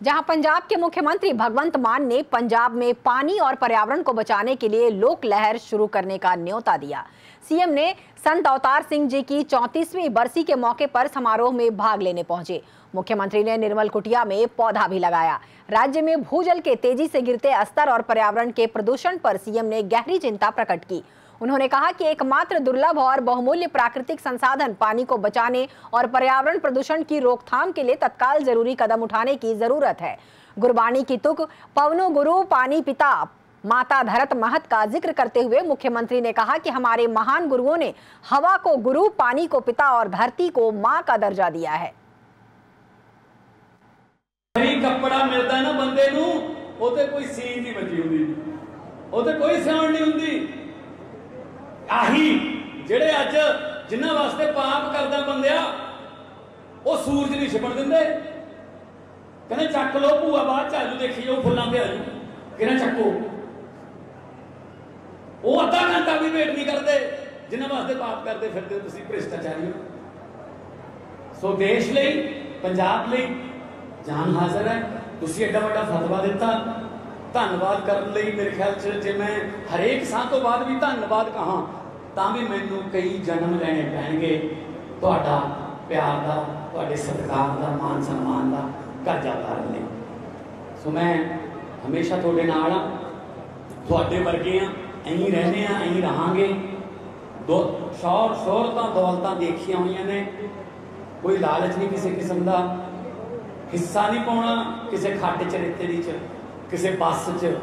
जहाँ पंजाब के मुख्यमंत्री भगवंत मान ने पंजाब में पानी और पर्यावरण को बचाने के लिए लोक लहर शुरू करने का न्योता दिया। सीएम ने संत अवतार सिंह जी की चौंतीसवीं बरसी के मौके पर समारोह में भाग लेने पहुँचे। मुख्यमंत्री ने निर्मल कुटिया में पौधा भी लगाया। राज्य में भूजल के तेज़ी से गिरते स्तर और पर्यावरण के प्रदूषण पर सीएम ने गहरी चिंता प्रकट की। उन्होंने कहा कि एकमात्र दुर्लभ और बहुमूल्य प्राकृतिक संसाधन पानी को बचाने और पर्यावरण प्रदूषण की रोकथाम के लिए तत्काल जरूरी कदम उठाने की जरूरत है गुरबाणी की तुक पवनो गुरु पानी पिता माता धरत महत का जिक्र करते हुए मुख्यमंत्री ने कहा कि हमारे महान गुरुओं ने हवा को गुरु पानी को पिता और धरती को मां का दर्जा दिया है ਸਹੀ ਕੱਪੜਾ ਮਿਲਦਾ ਨਾ ਬੰਦੇ ਨੂੰ ਉਹ ਤੇ ਕੋਈ ਸੀਨ ਨਹੀਂ ਬਚੀ ਹੁੰਦੀ ਉਹ ਤੇ ਕੋਈ ਸਾਊਂਡ ਨਹੀਂ ਹੁੰਦੀ ਆਹੀ ਜਿਹੜੇ ਅੱਜ ਜਿਨ੍ਹਾਂ ਵਾਸਤੇ ਪਾਪ ਕਰਦਾ ਬੰਦਿਆ, ਉਹ ਸੂਰਜ ਨਹੀਂ ਛਿਪਣ ਦਿੰਦੇ। ਕਹਿੰਦੇ, ਚੱਕ ਲੋ ਭੂਆ, ਬਾਅਦ ਚਾਲੂ ਦੇਖੀ ਜਾਓ ਫੁੱਲਾਂ ਤੇ ਆਜੂ। ਕਿਹਨਾਂ ਚੱਕੋ। ਉਹ ਅੱਧਾ ਘੰਟਾ ਵੀ ਵੇਟ ਨਹੀਂ ਕਰਦੇ, ਜਿਨ੍ਹਾਂ ਵਾਸਤੇ ਪਾਪ ਕਰਦੇ ਫਿਰਦੇ ਤੁਸੀਂ ਭ੍ਰਿਸ਼ਟਾਚਾਰੀ ਹੋ। ਸੋ ਦੇਸ਼ ਲਈ, ਪੰਜਾਬ ਲਈ ਜਾਨ ਹਾਜ਼ਰ ਹੈ। ਤੁਸੀਂ ਐਡਾ ਵੱਡਾ ਫਤਵਾ ਦਿੱਤਾ। ਧੰਨਵਾਦ ਕਰਨ ਲਈ ਮੇਰੇ ਖਿਆਲ 'ਚ ਜੇ ਮੈਂ ਹਰੇਕ ਸਾਹ ਤੋਂ ਬਾਅਦ ਵੀ ਧੰਨਵਾਦ ਕਹਾਂ, ਤਾਂ ਵੀ ਮੈਨੂੰ ਕਈ ਜਨਮ ਲੈਣੇ ਪੈਣਗੇ। ਤੁਹਾਡਾ ਪਿਆਰ ਦਾ, ਤੁਹਾਡੇ ਸਤਿਕਾਰ ਦਾ, ਮਾਨ ਸਨਮਾਨ ਦਾ ਕਰਜ਼ਾ ਉਤਾਰਨ ਲਈ। ਸੋ ਮੈਂ ਹਮੇਸ਼ਾ ਤੁਹਾਡੇ ਨਾਲ ਆ ਤੁਹਾਡੇ ਵਰਗੇ ਆ ਐਂ ਰਹਿੰਦੇ ਆ ਐਂ ਰਹਾਂਗੇ। ਦੋ ਸ਼ੌਰ ਸ਼ੋਹਰਤਾਂ, ਦੌਲਤਾਂ ਦੇਖੀਆਂ ਹੋਈਆਂ ਨੇ। ਕੋਈ ਲਾਲਚ ਨਹੀਂ ਕਿਸੇ ਕਿਸਮ ਦਾ। ਹਿੱਸਾ ਨਹੀਂ ਪਾਉਣਾ ਕਿਸੇ ਖੱਟ ਚ ਰੇਤੇ ਦੀ ਚ। ਕਿਸੇ ਬੱਸ ਚ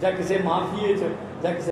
ਜਾਂ ਕਿਸੇ ਮਾਫੀਏ ਚ ਜਾਂ ਕਿਸੇ